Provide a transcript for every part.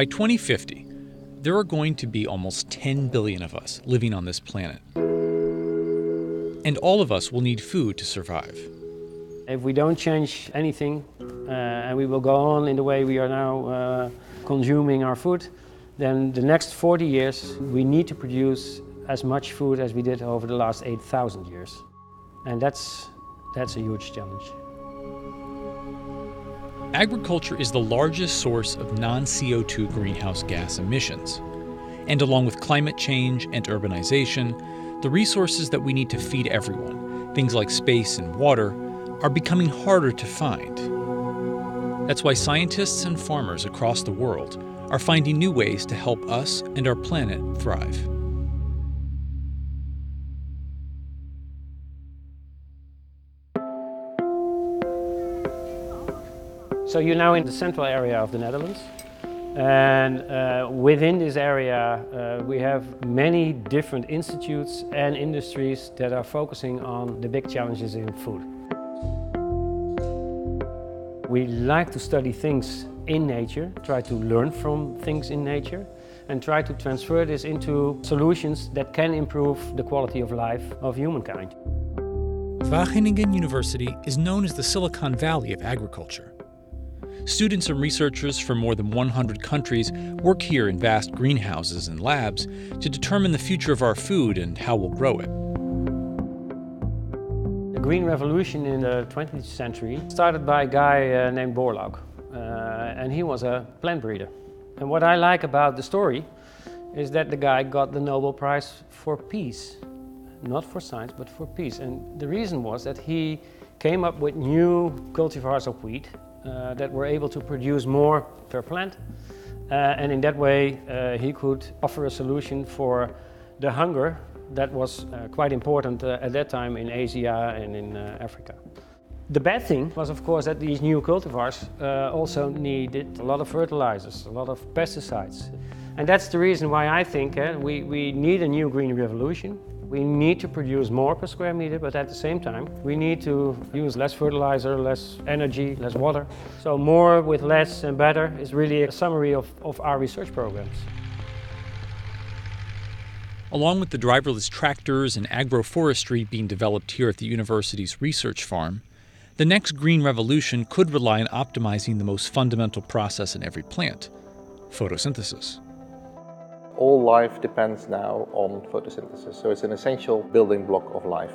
By 2050, there are going to be almost 10 billion of us living on this planet. And all of us will need food to survive. If we don't change anything uh, and we will go on in the way we are now uh, consuming our food, then the next 40 years we need to produce as much food as we did over the last 8,000 years. And that's, that's a huge challenge. Agriculture is the largest source of non CO2 greenhouse gas emissions. And along with climate change and urbanization, the resources that we need to feed everyone, things like space and water, are becoming harder to find. That's why scientists and farmers across the world are finding new ways to help us and our planet thrive. So you're now in the central area of the Netherlands. And uh, within this area, uh, we have many different institutes and industries that are focusing on the big challenges in food. We like to study things in nature, try to learn from things in nature, and try to transfer this into solutions that can improve the quality of life of humankind. Wageningen University is known as the Silicon Valley of agriculture. Students and researchers from more than 100 countries work here in vast greenhouses and labs to determine the future of our food and how we'll grow it. The Green Revolution in the 20th century started by a guy uh, named Borlaug, uh, and he was a plant breeder. And what I like about the story is that the guy got the Nobel Prize for peace, not for science, but for peace. And the reason was that he came up with new cultivars of wheat uh, that were able to produce more per plant. Uh, and in that way, uh, he could offer a solution for the hunger that was uh, quite important uh, at that time in Asia and in Africa. The bad thing was, of course, that these new cultivars also needed a lot of fertilizers, a lot of pesticides. And that's the reason why I think we, we need a new green revolution. We need to produce more per square meter, but at the same time, we need to use less fertilizer, less energy, less water. So more with less and better is really a summary of, of our research programs. Along with the driverless tractors and agroforestry being developed here at the university's research farm, the next green revolution could rely on optimizing the most fundamental process in every plant photosynthesis all life depends now on photosynthesis, so it's an essential building block of life.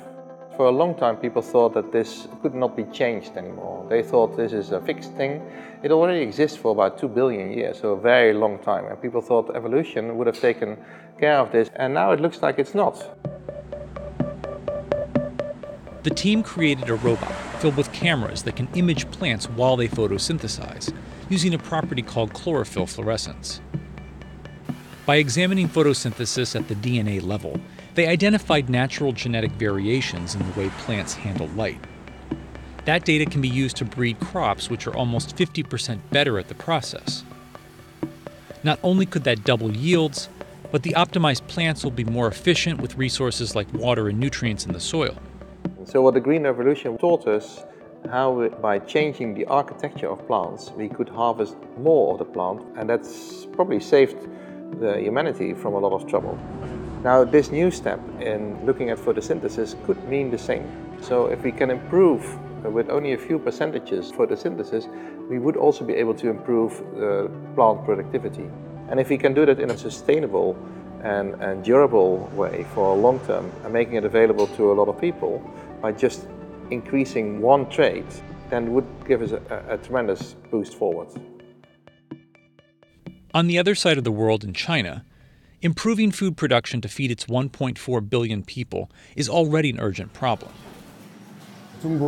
For a long time, people thought that this could not be changed anymore. They thought this is a fixed thing. It already exists for about 2 billion years, so a very long time. And people thought evolution would have taken care of this, and now it looks like it's not. The team created a robot filled with cameras that can image plants while they photosynthesize, using a property called chlorophyll fluorescence. By examining photosynthesis at the DNA level, they identified natural genetic variations in the way plants handle light. That data can be used to breed crops which are almost 50% better at the process. Not only could that double yields, but the optimized plants will be more efficient with resources like water and nutrients in the soil. So, what the Green Revolution taught us how by changing the architecture of plants, we could harvest more of the plant, and that's probably saved the humanity from a lot of trouble. Now, this new step in looking at photosynthesis could mean the same. So, if we can improve with only a few percentages photosynthesis, we would also be able to improve uh, plant productivity. And if we can do that in a sustainable and, and durable way for a long term and making it available to a lot of people by just increasing one trait, then would give us a, a tremendous boost forward. On the other side of the world in China, improving food production to feed its 1.4 billion people is already an urgent problem. 中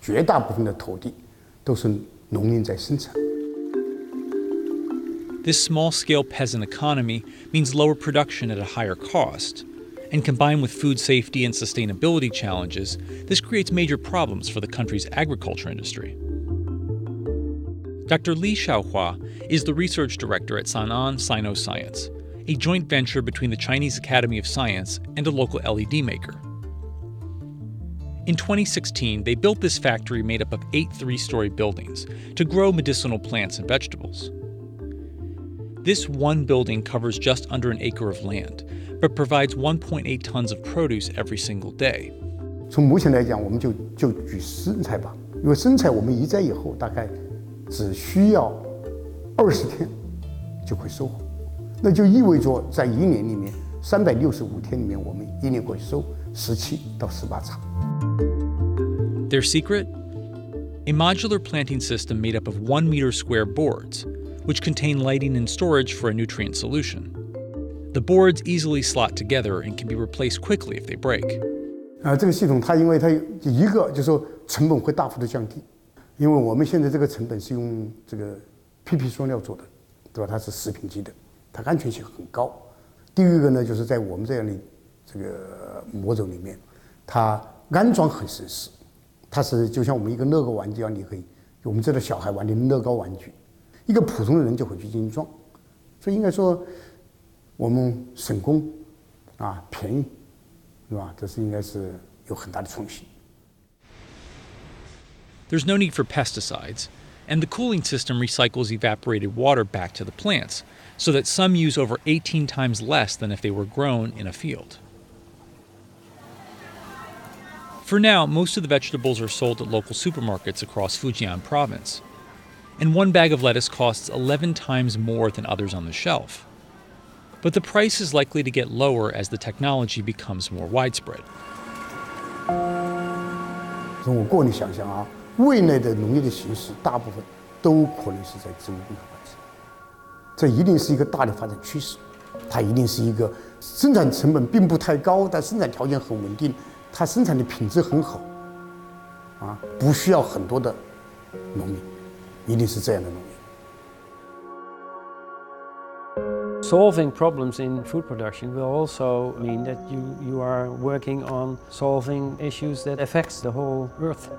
绝大部分的土地都是农民在生产。This small scale peasant economy means lower production at a higher cost, And combined with food safety and sustainability challenges, this creates major problems for the country's agriculture industry. Dr. Li Xiaohua is the research director at Sanan Sino Science, a joint venture between the Chinese Academy of Science and a local LED maker. In 2016, they built this factory made up of eight three story buildings to grow medicinal plants and vegetables. This one building covers just under an acre of land, but provides 1.8 tons of produce every single day. 从目前来讲，我们就就举生菜吧，因为生菜我们移栽以后，大概只需要二十天就会收获，那就意味着在一年里面 三百六十五天里面，我们一年会收十七到十八场。Their secret? A modular planting system made up of one meter square boards, which contain lighting and storage for a nutrient solution. The boards easily slot together and can be replaced quickly if they break. 啊，这个系统它因为它一个就是说成本会大幅的降低，因为我们现在这个成本是用这个 PP 塑料做的，对吧？它是食品级的，它安全性很高。 第二个呢，就是在我们这样的这个模组里面，它安装很省事，它是就像我们一个乐高玩具一样，你可以，我们这个小孩玩的乐高玩具，一个普通的人就会去进行装，所以应该说我们省工啊便宜，是吧？这是应该是有很大的创新。There's no need for pesticides, and the cooling system recycles evaporated water back to the plants, so that some use over 18 times less than if they were grown in a field. For now, most of the vegetables are sold at local supermarkets across Fujian province, and one bag of lettuce costs 11 times more than others on the shelf. But the price is likely to get lower as the technology becomes more widespread. 从我个人想象啊， 未来的农业的形势大部分都可能是在植物工业化这一定是一个大的发展趋势，它一定是一个生产成本并不太高，但生产条件很稳定，它生产的品质很好，啊，不需要很多的农民，一定是这样的农业。Solving problems in food production will also mean that you, you are working on solving issues that affects the whole earth.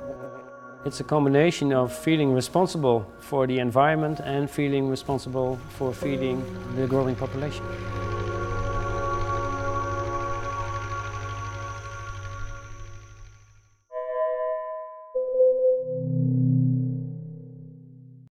It's a combination of feeling responsible for the environment and feeling responsible for feeding the growing population.